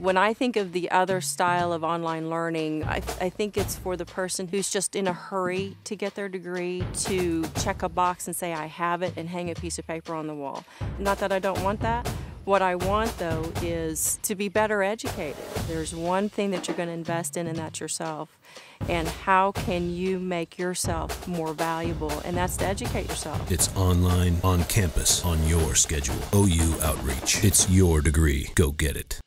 When I think of the other style of online learning, I, I think it's for the person who's just in a hurry to get their degree to check a box and say, I have it, and hang a piece of paper on the wall. Not that I don't want that. What I want, though, is to be better educated. There's one thing that you're going to invest in, and that's yourself. And how can you make yourself more valuable? And that's to educate yourself. It's online, on campus, on your schedule. OU Outreach. It's your degree. Go get it.